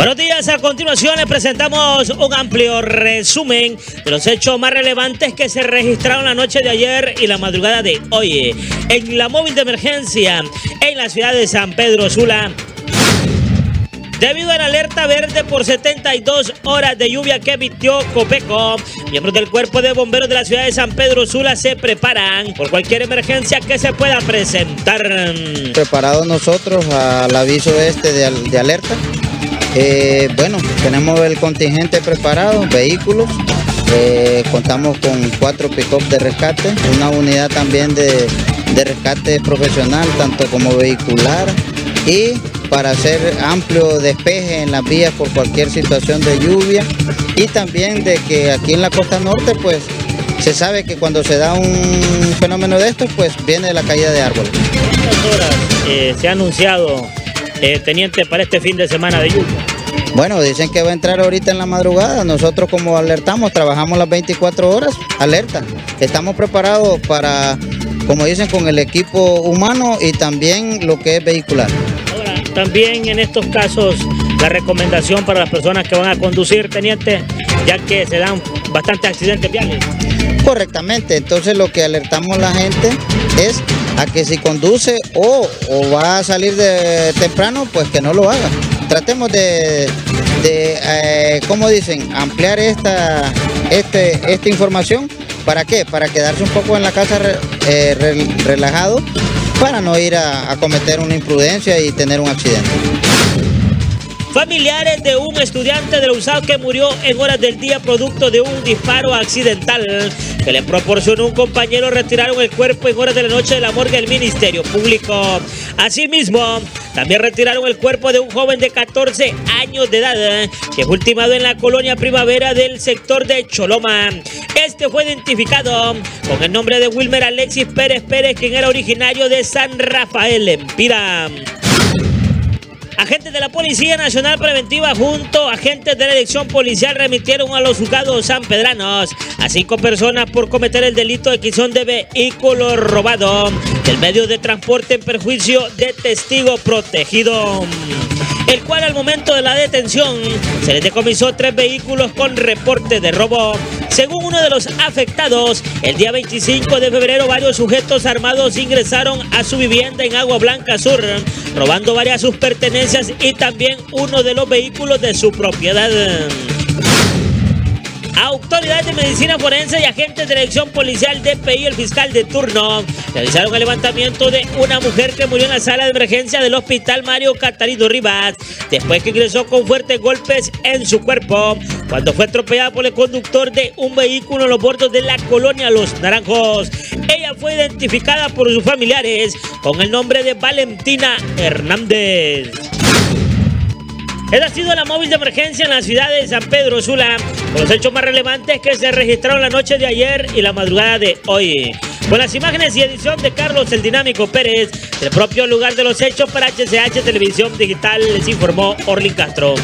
Buenos días, a continuación les presentamos un amplio resumen de los hechos más relevantes que se registraron la noche de ayer y la madrugada de hoy en la móvil de emergencia en la ciudad de San Pedro Sula. Debido a la alerta verde por 72 horas de lluvia que emitió Copeco, miembros del cuerpo de bomberos de la ciudad de San Pedro Sula se preparan por cualquier emergencia que se pueda presentar. Preparados nosotros al aviso este de, de alerta eh, bueno, tenemos el contingente preparado, vehículos. Eh, contamos con cuatro pick-up de rescate, una unidad también de, rescate profesional, tanto como vehicular, y para hacer amplio despeje en las vías por cualquier situación de lluvia y también de que aquí en la costa norte pues se sabe que cuando se da un fenómeno de estos pues viene la caída de árboles. ¿Cuántas horas eh, se ha anunciado eh, teniente, para este fin de semana de lluvia? Bueno, dicen que va a entrar ahorita en la madrugada. Nosotros como alertamos, trabajamos las 24 horas, alerta. Estamos preparados para, como dicen, con el equipo humano y también lo que es vehicular. Ahora, también en estos casos, la recomendación para las personas que van a conducir, teniente, ya que se dan bastantes accidentes viales. Correctamente, entonces lo que alertamos a la gente es a que si conduce o, va a salir de temprano, pues que no lo haga. Tratemos de, de eh, como dicen, ampliar esta, este, esta información. ¿Para qué? Para quedarse un poco en la casa eh, relajado, para no ir a cometer una imprudencia y tener un accidente. Familiares de un estudiante de la USAO que murió en horas del día producto de un disparo accidental que le proporcionó un compañero retiraron el cuerpo en horas de la noche de la morgue del Ministerio Público. Asimismo, también retiraron el cuerpo de un joven de 14 años de edad que fue ultimado en la colonia Primavera del sector de Choloma. Este fue identificado con el nombre de Wilmer Alexis Pérez Pérez, quien era originario de San Rafael en Pira. Agentes de la Policía Nacional Preventiva junto a agentes de la Dirección Policial remitieron a los juzgados sanpedranos a cinco personas por cometer el delito de adquisición de vehículo robado del medio de transporte en perjuicio de testigo protegido el cual al momento de la detención se les decomisó tres vehículos con reporte de robo. Según uno de los afectados, el día 25 de febrero varios sujetos armados ingresaron a su vivienda en Agua Blanca Sur, robando varias sus pertenencias y también uno de los vehículos de su propiedad. De medicina forense y agentes de dirección policial DPI, el fiscal de turno, realizaron el levantamiento de una mujer que murió en la sala de emergencia del hospital Mario Catarino Rivas, después que ingresó con fuertes golpes en su cuerpo, cuando fue atropellada por el conductor de un vehículo en los bordos de la colonia Los Naranjos. Ella fue identificada por sus familiares con el nombre de Valentina Hernández. Esta ha sido la móvil de emergencia en la ciudad de San Pedro Sula, con los hechos más relevantes que se registraron la noche de ayer y la madrugada de hoy. Con las imágenes y edición de Carlos el Dinámico Pérez, del propio lugar de los hechos para HCH Televisión Digital, les informó Orlin Castro.